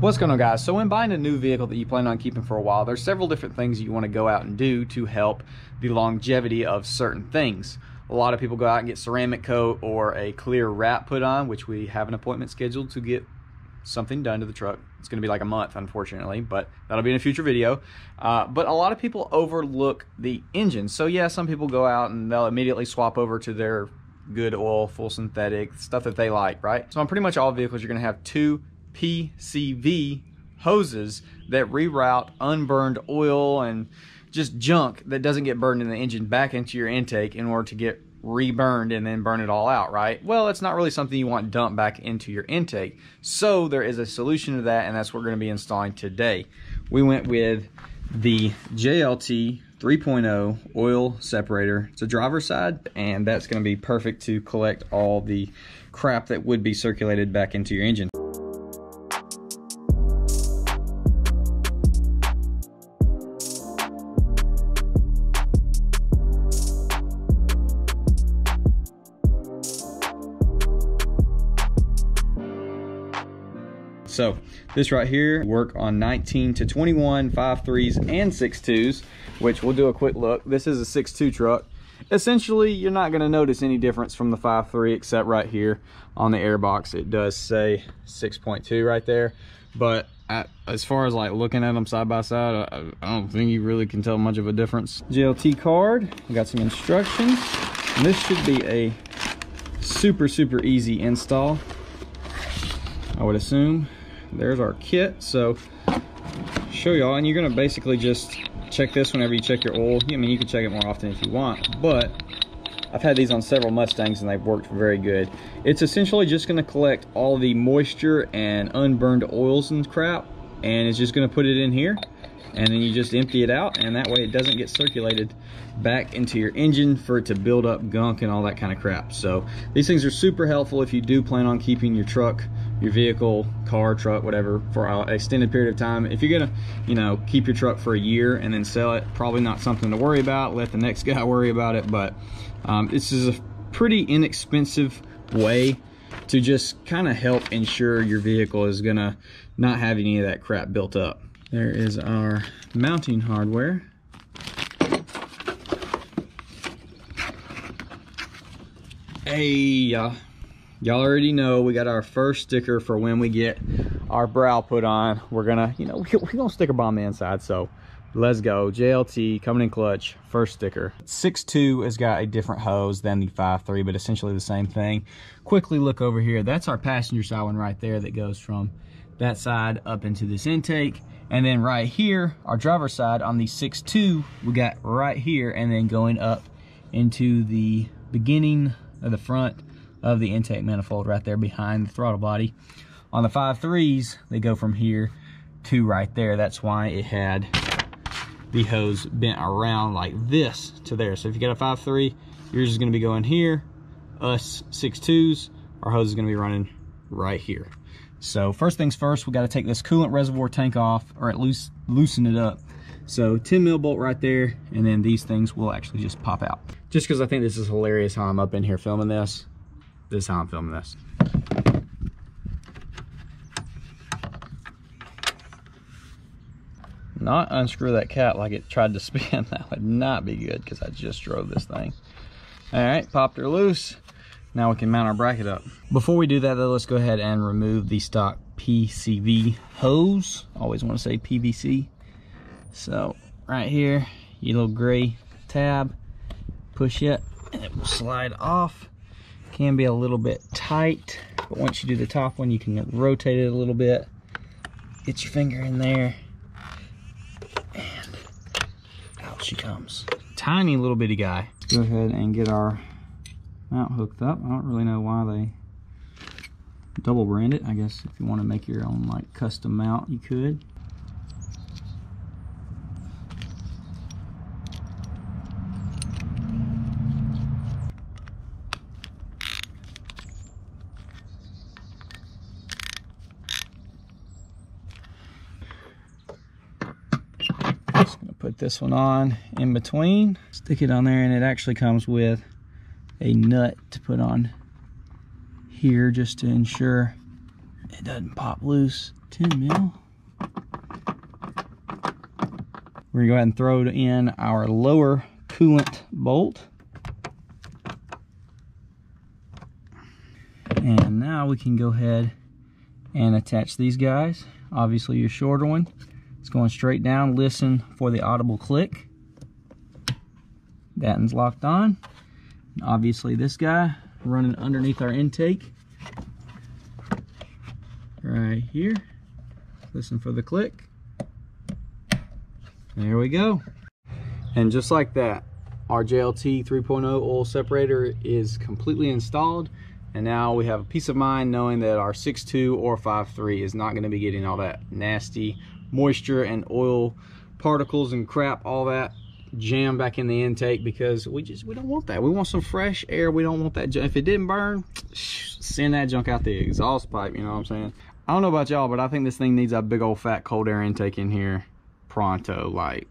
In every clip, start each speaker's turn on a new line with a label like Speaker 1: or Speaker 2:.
Speaker 1: What's going on guys? So when buying a new vehicle that you plan on keeping for a while, there's several different things you want to go out and do to help the longevity of certain things. A lot of people go out and get ceramic coat or a clear wrap put on, which we have an appointment scheduled to get something done to the truck. It's going to be like a month, unfortunately, but that'll be in a future video. Uh, but a lot of people overlook the engine. So yeah, some people go out and they'll immediately swap over to their good oil, full synthetic, stuff that they like, right? So on pretty much all vehicles, you're going to have two PCV hoses that reroute unburned oil and just junk that doesn't get burned in the engine back into your intake in order to get reburned and then burn it all out, right? Well, it's not really something you want dumped back into your intake. So there is a solution to that, and that's what we're going to be installing today. We went with the JLT 3.0 oil separator. It's a driver side, and that's going to be perfect to collect all the crap that would be circulated back into your engine. So this right here, work on 19 to 21, 5.3s and 6.2s, which we'll do a quick look. This is a 6.2 truck. Essentially, you're not gonna notice any difference from the 5.3 except right here on the airbox. It does say 6.2 right there, but as far as like looking at them side by side, I, I, don't think you really can tell much of a difference. JLT card, we got some instructions. And this should be a super, super easy install. I would assume there's our kit so show y'all and you're gonna basically just check this whenever you check your oil i mean you can check it more often if you want but I've had these on several Mustangs and they've worked very good. It's essentially just gonna collect all the moisture and unburned oils and crap and it's just gonna put it in here and then you just empty it out and that way it doesn't get circulated back into your engine for it to build up gunk and all that kind of crap. So these things are super helpful if you do plan on keeping your truck your vehicle, car, truck, whatever, for an extended period of time. If you're gonna, you know, keep your truck for a year and then sell it, probably not something to worry about. Let the next guy worry about it. But um, this is a pretty inexpensive way to just kind of help ensure your vehicle is gonna not have any of that crap built up. There is our mounting hardware. Hey, uh, y'all already know we got our first sticker for when we get our brow put on. We're gonna you know we're gonna sticker bomb the inside so let's go. Jlt coming in clutch first sticker. 6.2 has got a different hose than the 5.3 but essentially the same thing. Quickly look over here. That's our passenger side one right there that goes from that side up into this intake. And then right here our driver side on the 6.2 we got right here and then going up into the beginning of the front of the intake manifold right there behind the throttle body. On the 5.3s, they go from here to right there. That's why it had the hose bent around like this to there. So if you got a 5.3, yours is gonna be going here. Us 6.2s, our hose is gonna be running right here. So first things first, we gotta take this coolant reservoir tank off or at least loosen it up. So 10 mil bolt right there, and then these things will actually just pop out. Just because I think this is hilarious how I'm up in here filming this. This is how I'm filming this. Not unscrew that cat like it tried to spin. That would not be good because I just drove this thing. All right, popped her loose. Now we can mount our bracket up. Before we do that though, let's go ahead and remove the stock PCV hose. Always want to say PVC. So right here, your little gray tab, push it and it will slide off can be a little bit tight but once you do the top one you can rotate it a little bit. Get your finger in there and out she comes. Tiny little bitty guy. Go ahead and get our mount hooked up. I don't really know why they double brand it. I guess if you want to make your own like custom mount you could put this one on in between stick it on there and it actually comes with a nut to put on here just to ensure it doesn't pop loose. 10 mil. We're gonna go ahead and throw it in our lower coolant bolt. And now we can go ahead and attach these guys. Obviously your shorter one. It's going straight down. Listen for the audible click. That one's locked on. And obviously this guy running underneath our intake. Right here. Listen for the click. There we go. And just like that, our JLT 3.0 oil separator is completely installed. And now we have a peace of mind knowing that our 6.2 or 5.3 is not gonna be getting all that nasty moisture and oil particles and crap, all that jam back in the intake because we just, we don't want that. We want some fresh air. We don't want that. If it didn't burn, send that junk out the exhaust pipe, you know what I'm saying? I don't know about y'all, but I think this thing needs a big old fat cold air intake in here pronto. Like,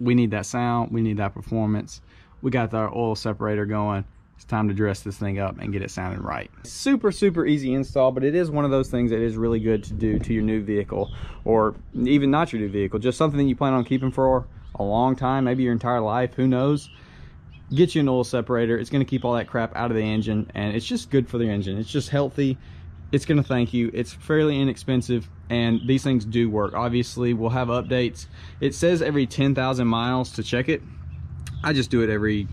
Speaker 1: we need that sound. We need that performance. We got our oil separator going it's time to dress this thing up and get it sounding right. Super, super easy install, but it is one of those things that is really good to do to your new vehicle or even not your new vehicle, just something that you plan on keeping for a long time, maybe your entire life, who knows. Get you an oil separator. It's gonna keep all that crap out of the engine and it's just good for the engine. It's just healthy. It's gonna thank you. It's fairly inexpensive and these things do work. Obviously, we'll have updates. It says every 10,000 miles to check it. I just do it every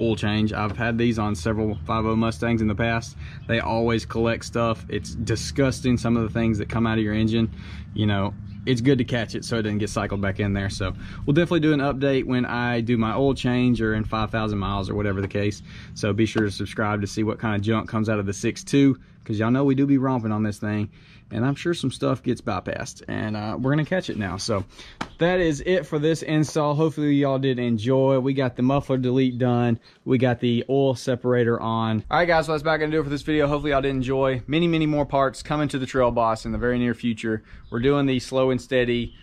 Speaker 1: oil change. I've had these on several 5.0 Mustangs in the past. They always collect stuff. It's disgusting, some of the things that come out of your engine. You know, it's good to catch it so it doesn't get cycled back in there. So we'll definitely do an update when I do my oil change or in 5,000 miles or whatever the case. So be sure to subscribe to see what kind of junk comes out of the 6.2 because y'all know we do be romping on this thing and I'm sure some stuff gets bypassed and uh, we're gonna catch it now. So that is it for this install. Hopefully y'all did enjoy. We got the muffler delete done. We got the oil separator on. All right guys, so that's about gonna do it for this video. Hopefully y'all did enjoy. Many, many more parts coming to the Trail Boss in the very near future. We're doing the slow and steady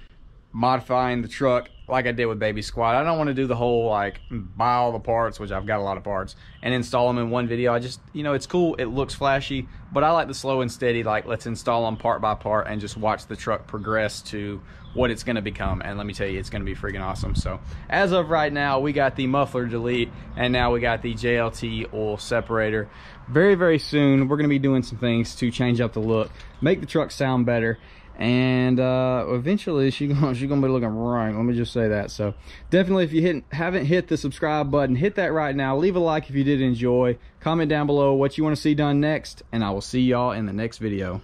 Speaker 1: modifying the truck like I did with Baby Squad. I don't want to do the whole like buy all the parts, which I've got a lot of parts, and install them in one video. I just, you know, it's cool. It looks flashy, but I like the slow and steady, like let's install them part by part and just watch the truck progress to what it's going to become. And let me tell you, it's going to be freaking awesome. So as of right now, we got the muffler delete and now we got the JLT oil separator. Very, very soon, we're going to be doing some things to change up the look, make the truck sound better and uh, eventually she gonna she gonna be looking right. Let me just say that. So definitely, if you hit, haven't hit the subscribe button, hit that right now. Leave a like if you did enjoy. Comment down below what you want to see done next, and I will see y'all in the next video.